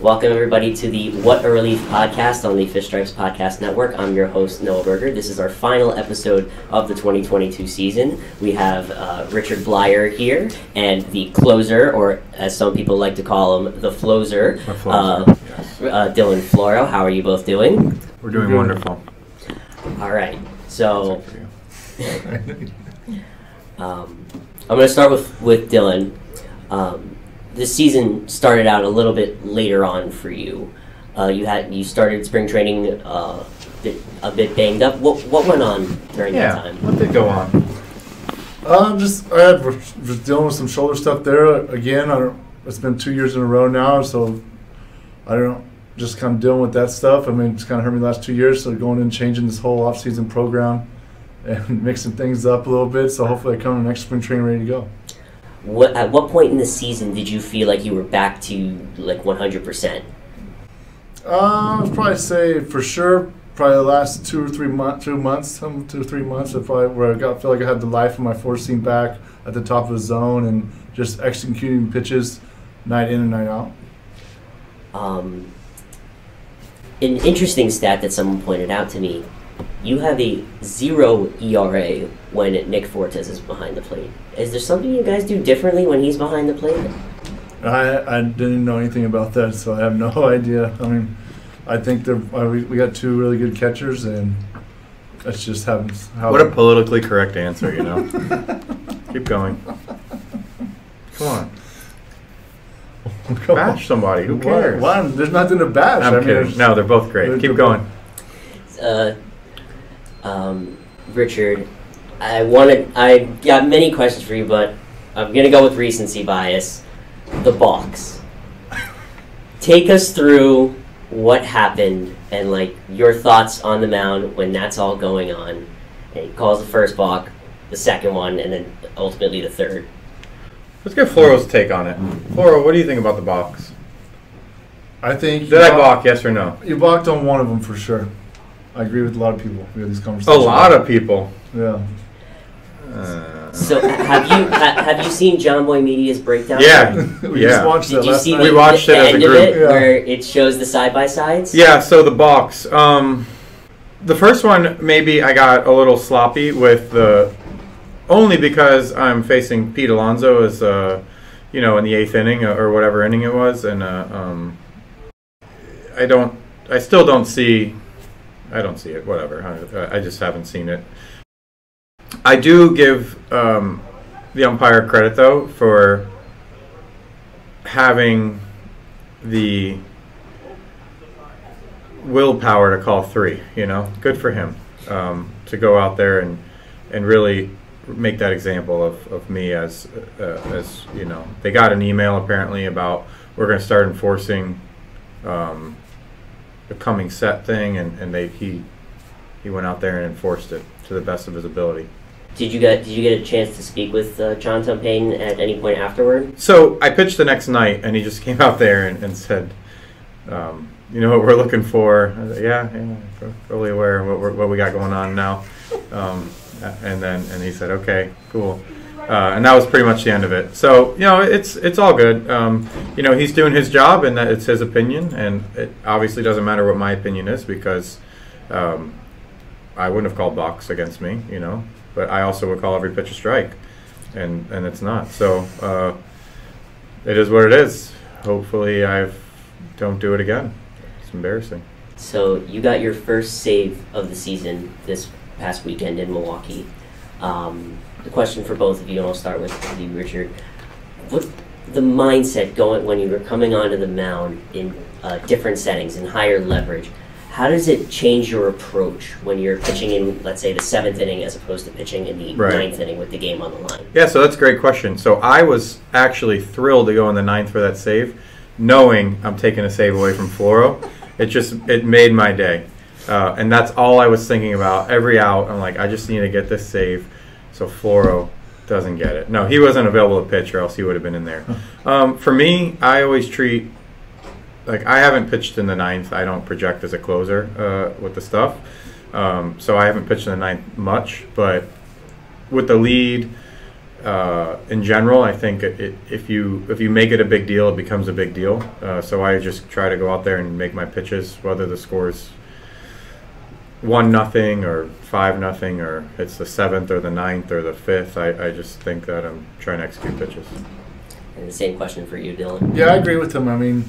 Welcome, everybody, to the What a Relief podcast on the Fish Stripes Podcast Network. I'm your host, Noah Berger. This is our final episode of the 2022 season. We have uh, Richard Bleier here and the closer, or as some people like to call him, the floser, uh, yes. uh, Dylan Floro. How are you both doing? We're doing wonderful. All right. So Except for you. um, I'm going to start with, with Dylan. Um, this season started out a little bit later on for you. Uh, you had you started spring training uh, bit, a bit banged up. What what went on during Yeah. that time? What did go on? Uh, just I had was dealing with some shoulder stuff there again. I don't. It's been two years in a row now, so I don't. Just kind of dealing with that stuff. I mean, it's kind of hurt me the last two years. So going in, changing this whole off-season program, and mixing things up a little bit. So hopefully, I come to next spring training ready to go. What at what point in the season did you feel like you were back to like 100 percent? Uh, I'd probably say for sure, probably the last two or three months, two months, some two or three months, I probably where I got feel like I had the life of my four seam back at the top of the zone and just executing pitches night in and night out. Um, an interesting stat that someone pointed out to me: you have a zero ERA when Nick Fortes is behind the plate. Is there something you guys do differently when he's behind the plate? I I didn't know anything about that, so I have no idea. I mean, I think they're, uh, we we got two really good catchers, and that's just happens. How What a politically correct answer, you know? Keep going. Come on. Come on. Bash somebody. Who cares? Why? There's nothing to bash. I'm I mean, kidding. No, they're both great. they're- Keep going. uh, um, Richard, I wanted I got many questions for you, but I'm gonna go with recency bias. The balks. Take us through what happened and like your thoughts on the mound when that's all going on. And he calls the first balk, the second one, and then ultimately the third. Let's get Floro's take on it. Floro, what do you think about the balks? I think Did I balk, yes or no? You balked on one of them for sure. I agree with a lot of people. We had these conversations. A lot of people. Yeah. Uh, So have you ha, have you seen Jomboy Media's breakdown? Yeah. we Yeah. just watched Did that you see night. We watched the it as a group. of it Yeah. where it shows the side by sides? Yeah, so the balks. Um, the first one, maybe I got a little sloppy with the. Only because I'm facing Pete Alonso as, uh, you know, in the eighth inning or whatever inning it was, and uh, um, I don't. I still don't see. I don't see it. Whatever. I, I just haven't seen it. I do give um, the umpire credit though for having the willpower to call three. You know, good for him um, to go out there and and really make that example of, of me as uh, as you know. They got an email apparently about we're going to start enforcing um, the coming set thing, and, and they he he went out there and enforced it to the best of his ability. Did you get Did you get a chance to speak with uh, John Tumpane at any point afterward? So I pitched the next night, and he just came out there and, and said, um, "You know what we're looking for?" Said, yeah, yeah, fully aware of what, we're, what we got going on now. Um, and then and he said, "Okay, cool." Uh, and that was pretty much the end of it. So you know, it's it's all good. Um, you know, he's doing his job, and that it's his opinion, and it obviously doesn't matter what my opinion is because um, I wouldn't have called balks against me. You know, but I also would call every pitch a strike, and and it's not. So uh, it is what it is. Hopefully, I don't do it again. It's embarrassing. So you got your first save of the season this past weekend in Milwaukee. Um, the question for both of you, and I'll start with you, Richard. What the mindset going when you were coming onto the mound in uh, different settings and higher leverage? How does it change your approach when you're pitching in, let's say, the seventh inning as opposed to pitching in the Right. ninth inning with the game on the line? Yeah, so that's a great question. So I was actually thrilled to go in the ninth for that save, knowing I'm taking a save away from Floro. It just it made my day, uh, and that's all I was thinking about every out. I'm like, I just need to get this save, so Floro doesn't get it. No, he wasn't available to pitch, or else he would have been in there. Um, for me, I always treat like I haven't pitched in the ninth. I don't project as a closer uh, with the stuff, um, so I haven't pitched in the ninth much. But with the lead, uh, in general, I think it, it, if you if you make it a big deal, it becomes a big deal. Uh, so I just try to go out there and make my pitches, whether the score's one nothing or five nothing or it's the seventh or the ninth or the fifth. I, I just think that I'm trying to execute pitches. And the same question for you, Dylan. Yeah, I agree with him. I mean,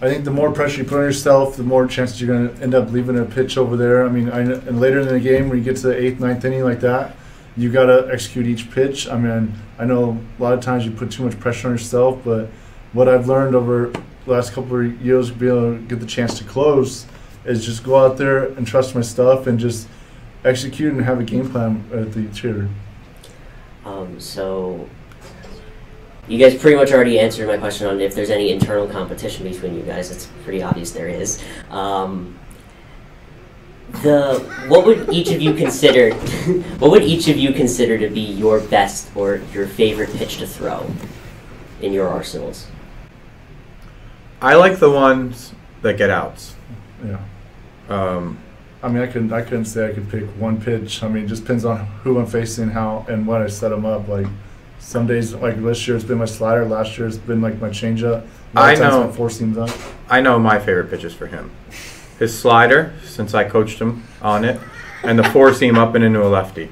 I think the more pressure you put on yourself, the more chances you're going to end up leaving a pitch over there. I mean, I, and later in the game, when you get to the eighth, ninth inning like that, you got to execute each pitch. I mean, I know a lot of times you put too much pressure on yourself, but what I've learned over the last couple of years, being able to get the chance to close, is just go out there and trust my stuff and just execute and have a game plan at the cheer. Um, so, you guys pretty much already answered my question on if there's any internal competition between you guys. It's pretty obvious there is. Um, the what would each of you consider? what would each of you consider to be your best or your favorite pitch to throw in your arsenals? I like the ones that get outs. Yeah. Um, I mean, I couldn't. I couldn't say I could pick one pitch. I mean, it just depends on who I'm facing, how and when I set them up. Like some days, like this year, it's been my slider. Last year, it's been like my changeup. A lot I of times know. My four seams up. I know my favorite pitches for him. His slider, since I coached him on it, and the four seam up and into a lefty.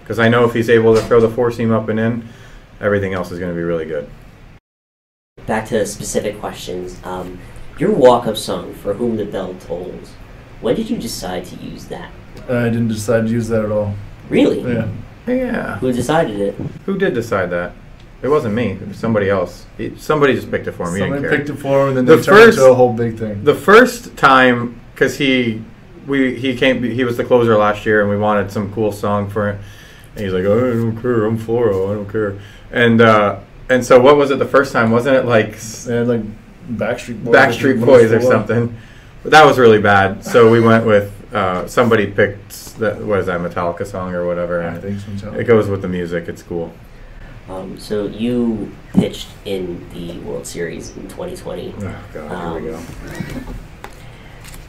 Because I know if he's able to throw the four seam up and in, everything else is going to be really good. Back to specific questions. Um, your walk-up song, "For Whom the Bell Tolls." When did you decide to use that? I didn't decide to use that at all. Really? Yeah. Yeah. Who decided it? Who did decide that? It wasn't me. It was somebody else. He, somebody just picked it for me. He Somebody didn't care. picked it for him, and then The they turned first- into a whole big thing. The first time, because he, we he came, he was the closer last year, and we wanted some cool song for him. And he's like, oh, I don't care. I'm Floro. I don't care. And uh, and so what was it the first time? Wasn't it like They had like Backstreet Boys. Backstreet When Boys or full on. something? But that was really bad. So we went with uh, somebody picked that. was that Metallica song or whatever? I And think so. it goes with the music. It's cool. Um, so you pitched in the World Series in 2020, Oh God, here we Um, go.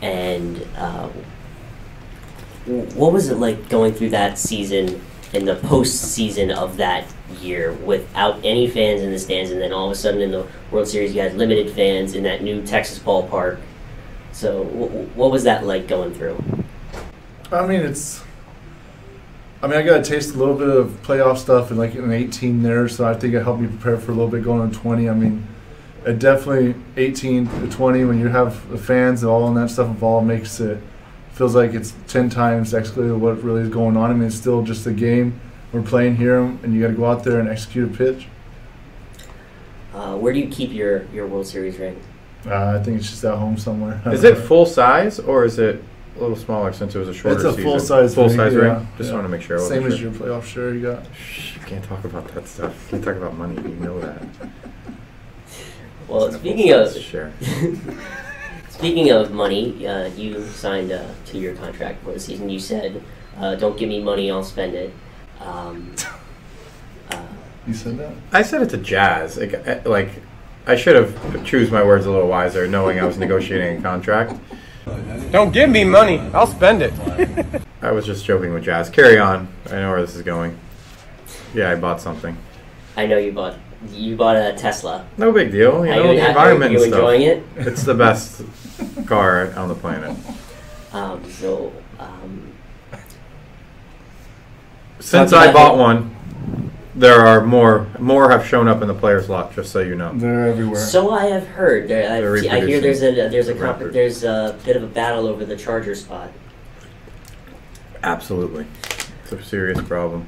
and uh, what was it like going through that season and the postseason of that year without any fans in the stands, and then all of a sudden in the World Series you had limited fans in that new Texas ballpark. So what was that like going through? I mean, it's. I mean, I got to taste a little bit of playoff stuff and like in 18 there, so I think it helped me prepare for a little bit going on 20. I mean, it definitely 18 to 20 when you have the fans and all and that stuff involved makes it feels like it's 10 times escalated what really is going on. I mean, it's still just a game we're playing here, and you got to go out there and execute a pitch. Uh, where do you keep your, your World Series ring? Uh, I think it's just at home somewhere. Is it full size or is it a little smaller since it was a shorter It's a season? full size. Full ring, size yeah, ring. Just yeah. want to make sure. I Same wasn't as sure. your playoff share you got. Shh, can't talk about that stuff. Can't talk about money. You know that. Well, It's a speaking of full-size share. Speaking of money, uh, you signed a two-year contract for the season. You said, uh, "Don't give me money, I'll spend it." Um, uh, You said that. I said it to Jazz. Like, like I should have choose my words a little wiser, knowing I was negotiating a contract. Don't give me money. I'll spend it. I was just joking with Jazz. Carry on. I know where this is going. Yeah, I bought something. I know you bought you bought a Tesla. No big deal. You How know, you, the environment you and stuff. enjoying it? It's the best car on the planet. Um, so, um, Since I bought it. one, there are more. More have shown up in the players' lot. Just so you know. They're everywhere. so I have heard. There, I've, I hear there's a there's a comp- there's a bit of a battle over the charger spot. Absolutely, it's a serious problem.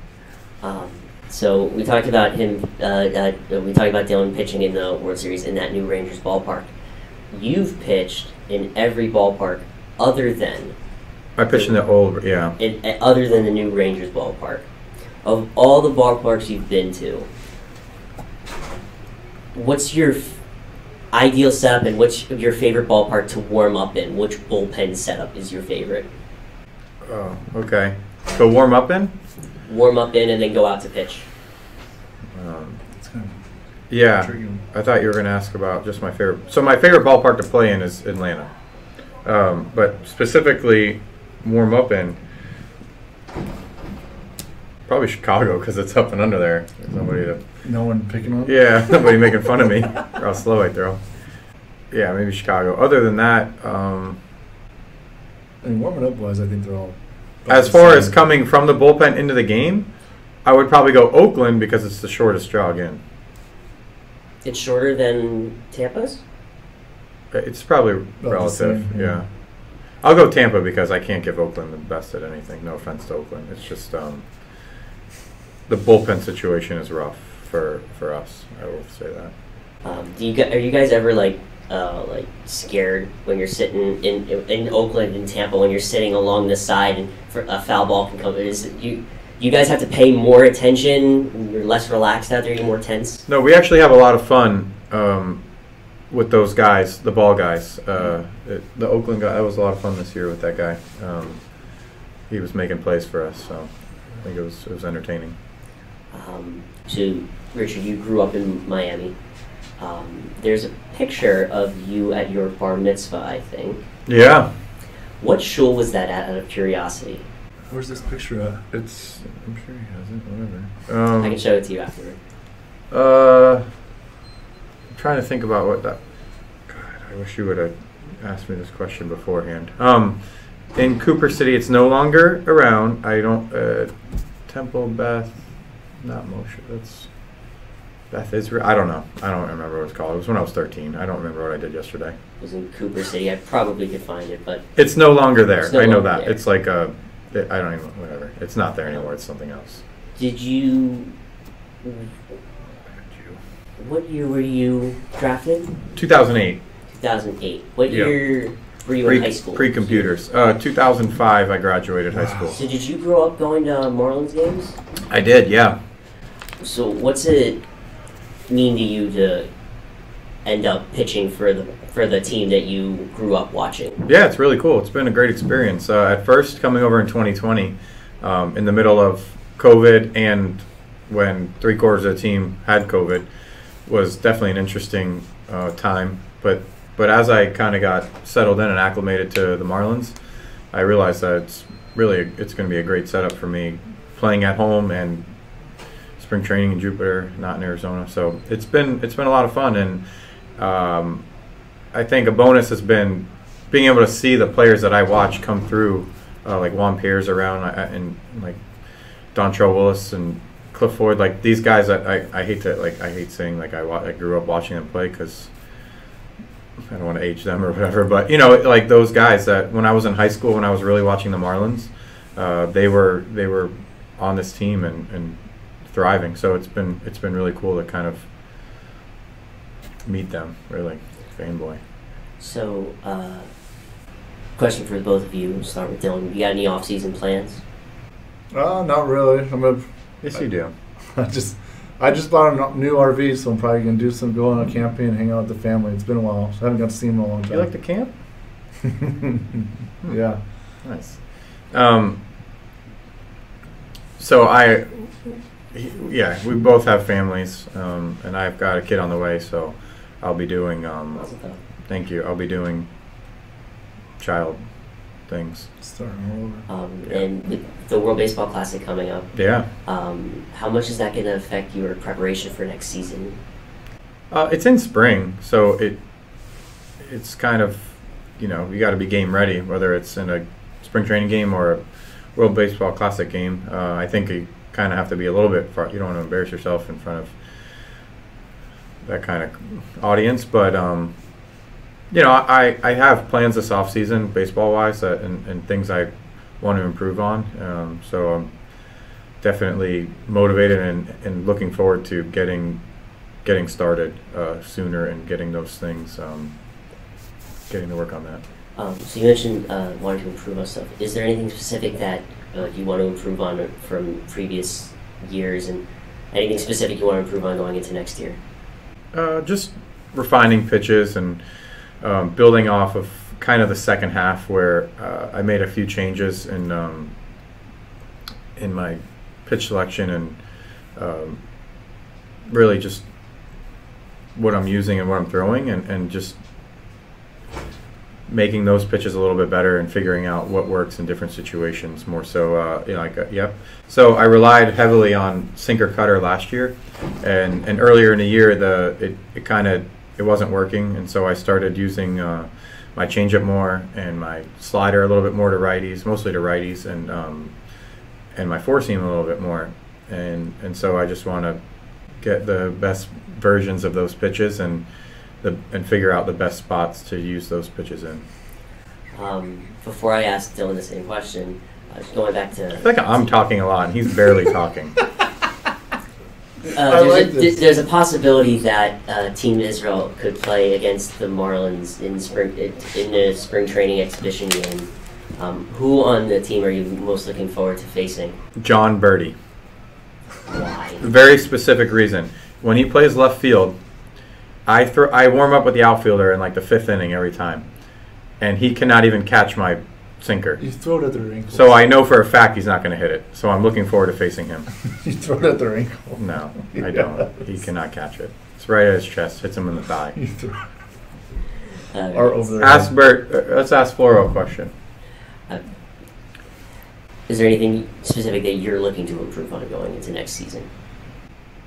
Um, so we talked about him. Uh, uh, we talked about Dylan pitching in the World Series in that new Rangers ballpark. You've pitched in every ballpark other than I pitched in the old. Yeah, in, uh, other than the new Rangers ballpark. Of all the ballparks you've been to, what's your f- ideal setup and what's your favorite ballpark to warm up in? Which bullpen setup is your favorite? Oh, okay. Go warm up in? Warm up in and then go out to pitch. Um, kind of yeah. tricky. I thought you were going to ask about just my favorite. So my favorite ballpark to play in is Atlanta, um, but specifically warm up in. Probably Chicago because it's up and under there. There's nobody to. No one picking on. Yeah, nobody making fun of me or how slow I throw. Yeah, maybe Chicago. Other than that, um, I mean, warming up wise, I think they're all. as far as coming from the bullpen into the game, I would probably go Oakland because it's the shortest jog in. It's shorter than Tampa's. It's probably the relative. same, yeah. yeah. I'll go Tampa because I can't give Oakland the best at anything. No offense to Oakland. It's just um, the bullpen situation is rough for for us. I will say that. Um, do you gu- are you guys ever like uh, like scared when you're sitting in in Oakland and Tampa when you're sitting along the side and for a foul ball can come? Is you you guys have to pay more attention? You're less relaxed out there. You're more tense. No, we actually have a lot of fun um, with those guys, the ball guys. Uh, it, the Oakland guy, that was a lot of fun this year with that guy. Um, he was making plays for us, so I think it was it was entertaining. Um, so Richard, you grew up in Miami. Um, there's a picture of you at your bar mitzvah, I think. Yeah, What shul was that at? Out of curiosity, Where's this picture at? it's. I'm sure he has it. Whatever. Um, I can show it to you afterward. Uh, I'm trying to think about what that. God, I wish you would have asked me this question beforehand. Um, in Cooper City, it's no longer around. I don't. Uh, Temple Beth, not Moshe. That's Beth Israel. I don't know. I don't remember what it's called. It was when I was 13. I don't remember what I did yesterday. It was in Cooper City. I probably could find it, but It's no longer there. No I know that. there. It's like a. It, I don't even. Whatever. It's not there anymore. It's something else. did you? What year were you drafted? 2008. 2008. What Yeah. year were you Pre, in high school? Pre-computers. Uh, 2005. I graduated high school. So did you grow up going to Marlins games? I did. Yeah. So what's it mean to you to end up pitching for the for the team that you grew up watching? Yeah, it's really cool. It's been a great experience. Uh, at first, coming over in 2020, um, in the middle of COVID and when three quarters of the team had COVID, was definitely an interesting uh, time. But but as I kind of got settled in and acclimated to the Marlins, I realized that it's really it's going to be a great setup for me playing at home and spring training in Jupiter, not in Arizona. So it's been it's been a lot of fun and. Um, I think a bonus has been being able to see the players that I watch come through, uh, like Juan Pierre's around uh, and like Dontrelle Willis and Cliff Floyd, Like these guys, that I, I hate to like I hate saying like I, I grew up watching them play because I don't want to age them or whatever. But you know, like those guys that when I was in high school, when I was really watching the Marlins, uh, they were they were on this team and, and thriving. So it's been it's been really cool to kind of meet them. Really, fanboy. So, uh, question for both of you. Start with Dylan. You got any off-season plans? Uh, not really. I'm a, Yes, you do. I just, I just bought a new RV, so I'm probably gonna do some go on a camping and hang out with the family. It's been a while. So I haven't got to see them in a long time. You like to camp? yeah. Nice. Um, so I, yeah, we both have families, um, and I've got a kid on the way, so I'll be doing. Um, thank you. I'll be doing child things. Starting all over. Um, And the, the World Baseball Classic coming up. Yeah. Um, how much is that going to affect your preparation for next season? Uh, it's in spring, so it it's kind of you know you got to be game ready, whether it's in a spring training game or a World Baseball Classic game. Uh, I think you kind of have to be a little bit. You don't want to embarrass yourself in front of that kind of audience, but um, you know I, I have plans this off season baseball wise and, and things I want to improve on. Um, so I'm definitely motivated and, and looking forward to getting getting started uh, sooner and getting those things, um, getting to work on that. Um, so you mentioned uh, wanting to improve on stuff. Is there anything specific that uh, you want to improve on from previous years, and anything specific you want to improve on going into next year? Uh, just refining pitches and um, building off of kind of the second half where uh, I made a few changes in um, in my pitch selection and um, really just what I'm using and what I'm throwing and, and just making those pitches a little bit better and figuring out what works in different situations more so uh, you know like uh, yep. So i relied heavily on sinker cutter last year and and earlier in the year the it, it kind of it wasn't working and so i started using uh, my changeup more and my slider a little bit more to righties mostly to righties and um, and my four seam a little bit more. And and so i just want to get the best versions of those pitches and the, and figure out the best spots to use those pitches in. Um, before I ask Dylan the same question, uh, just going back to I feel like I'm talking a lot and he's barely talking. Uh, there's, like a, there's a possibility that uh, Team Israel could play against the Marlins in spring in the spring training exhibition game. Um, who on the team are you most looking forward to facing? Jon Berti. Why? Very specific reason. When he plays left field, I throw I warm up with the outfielder in like the fifth inning every time, and he cannot even catch my sinker. You throw it at their ankle. So I know for a fact he's not going to hit it. So I'm looking forward to facing him. you throw it at the ankle. No, I don't. He cannot catch it. It's right at his chest. Hits him in the thigh. You throw Uh, or over their Ask. Bert. uh, Let's ask Floro a question. Is there anything specific that you're looking to improve on going into next season?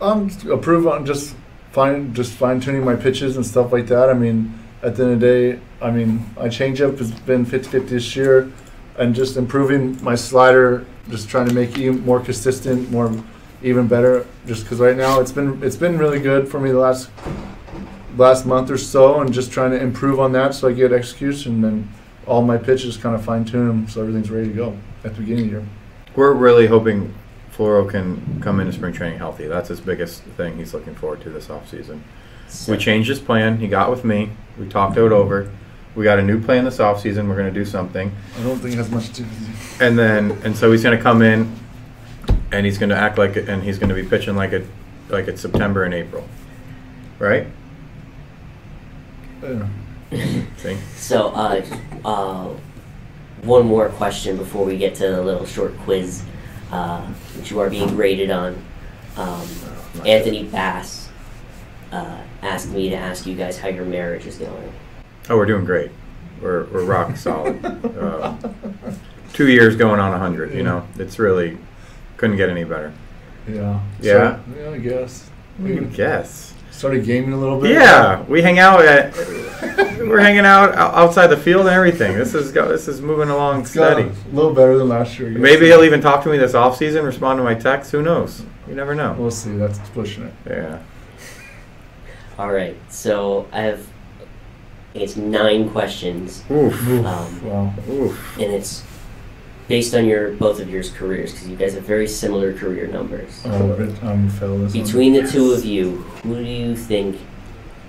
Um, approve on just fine, just fine tuning my pitches and stuff like that. I mean, at the end of the day, I mean, my changeup has been 50-50 this year, and just improving my slider, just trying to make it more consistent, more even better. Just because right now it's been it's been really good for me the last last month or so, and just trying to improve on that so I get execution and all my pitches kind of fine tune them so everything's ready to go at the beginning of the year. We're really hoping Floro can come into spring training healthy. That's his biggest thing he's looking forward to this offseason. So, We changed his plan. He got with me. We talked it over. We got a new plan this offseason. We're going to do something. I don't think it has much to do with you. And then, and so he's going to come in and he's going to act like it, and he's going to be pitching like it, like it's September and April. Right? Yeah. See? So, uh, uh, one more question before we get to the little short quiz, uh, which you are being graded on. Um, Anthony Bass uh, asked me to ask you guys how your marriage is going. Oh, we're doing great. We're, we're rock solid. Uh, two years going on a 100, you know? It's really, couldn't get any better. Yeah. Yeah? So, yeah, I guess. I guess. Started gaming a little bit. Yeah, we hang out at. We're hanging out outside the field and everything. This is go, this is moving along It's got steady. a little better than last year. Maybe he'll even talk to me this off season, respond to my texts. Who knows? You never know. We'll see. That's pushing it. Yeah. All right, so I have, I think it's nine questions, Oof. um, Wow. Oof. and it's based on your both of your careers because you guys have very similar career numbers. Oh, but I'm fail this one. Between the two of you, who do you think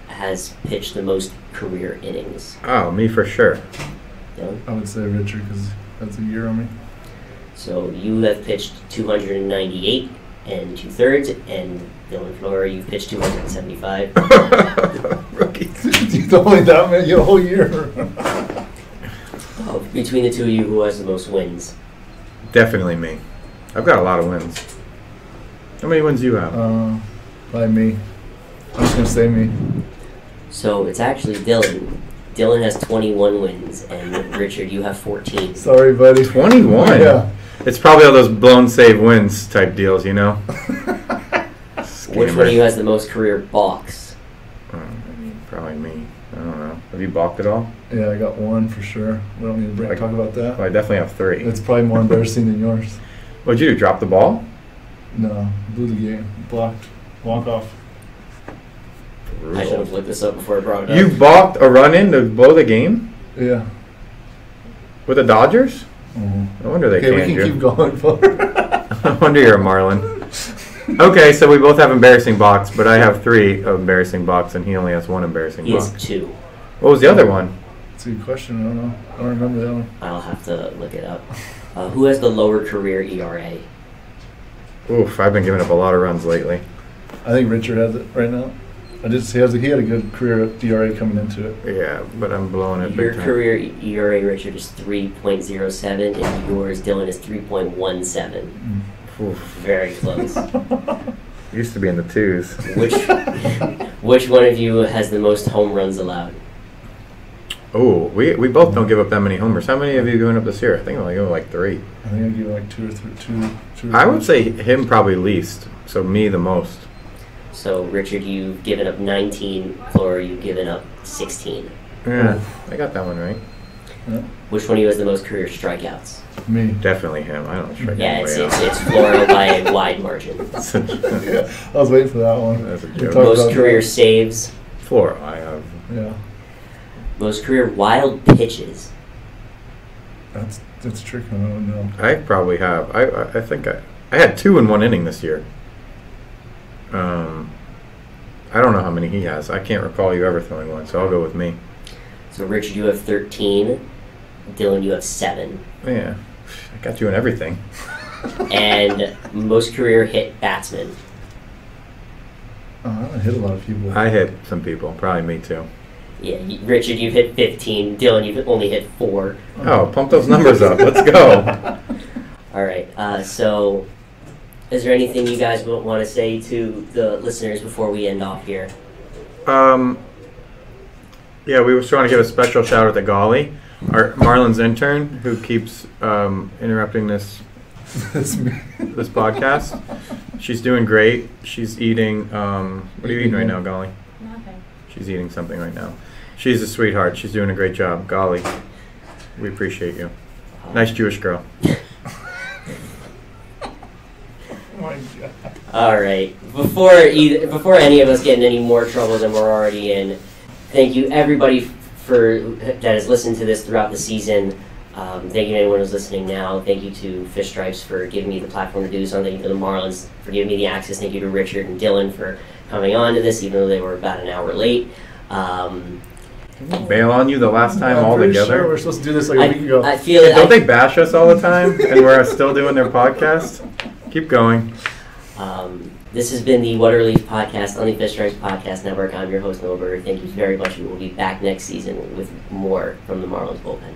has pitched the most career innings? Oh, me for sure. Dylan? I would say Richard because that's a year on me. So you have pitched 298 and two thirds, and Dylan Floro, you've pitched 275. Rookie. you've only that many a whole year. Between the two of you, who has the most wins? Definitely me. I've got a lot of wins. How many wins do you have? uh, probably me. I'm just gonna say me. So it's actually Dylan. Dylan has 21 wins, and Richard, you have 14. Sorry, buddy. 21. Yeah. It's probably all those blown save wins type deals, you know? Which one of you has the most career balks? Uh, Probably me. I don't know. Have you balked at all? Yeah, I got one for sure. We don't need to bring, Like- talk about Well, that. I definitely have three. It's probably more embarrassing than yours. What'd you do? Drop the ball? No, blew the game, blocked, walk off. I should have looked this up before I brought it up. You balked a run in to blow the game Yeah. with the Dodgers? Mhm. No wonder they Okay, we can you. keep going. For. No wonder you're a Marlin. Okay, so we both have embarrassing balks, but I have three embarrassing balks, and he only has one embarrassing balks. He has balk. two. What was the other one? It's a good question. I don't know. I don't remember that one. I'll have to look it up. Uh, who has the lower career ERA? Oof, I've been giving up a lot of runs lately. I think Richard has it right now. I just he has a, he had a good career DRA coming into it. Yeah, but I'm blowing it Your big time. career ERA, Richard, is 3.07, and yours, Dylan, is 3.17. Oof, Very close. used to be in the twos. which which one of you has the most home runs allowed? Oh, we we both don't give up that many homers. How many have you given up this year? I think I only give like three. I think I give like two or three, two, two. Or I would say him probably least. So me the most. So, Richard, you've given up 19. Floro, you've given up 16. Yeah, I got that one right. Which one of you has the most career strikeouts? me. Definitely him. I don't strike out. Yeah, it's, anybody it's, it's Floro by a wide margin. That's a joke. yeah, I was waiting for that one. That's a joke. Most career that. saves, Four. I have. Yeah, most career wild pitches. that's that's tricky. I don't know. I probably have. I I, I think I I had two in one inning this year. Um, I don't know how many he has. I can't recall you ever throwing one, so I'll go with me. So, Richard, you have 13. Dylan, you have 7. Yeah, I got you in everything. And most career hit batsman. Oh, I hit a lot of people. I hit some people, probably me too. Yeah, y- Richard, you've hit 15. Dylan, you've only hit 4. Oh, pump those numbers up. Let's go. All right. Uh, so, is there anything you guys would want to say to the listeners before we end off here? Um, yeah, we were trying to give a special shout out to Golly, our Marlins intern, who keeps um, interrupting this this podcast. She's doing great. She's eating. Um, what are you eating right now, Golly? Nothing. She's eating something right now. She's a sweetheart. She's doing a great job. Golly, we appreciate you. Nice Jewish girl. Oh my God. All right. Before either, before any of us get in any more trouble than we're already in, thank you everybody for that has listened to this throughout the season. Um, thank you to anyone who's listening now. Thank you to Fish Stripes for giving me the platform to do so. Thank you to the Marlins for giving me the access. Thank you to Richard and Dylan for coming on to this, even though they were about an hour late. Um, Bail on you the last time I'm all together. Sure we're supposed to do this like a week ago. I, I feel Hey, don't I- they bash us all the time, and we're still doing their podcast? Keep going. Um, this has been the What a Relief Podcast on the Fish Stripes Podcast Network. I'm your host, Noah Berger. Thank you very much. We will be back next season with more from the Marlins bullpen.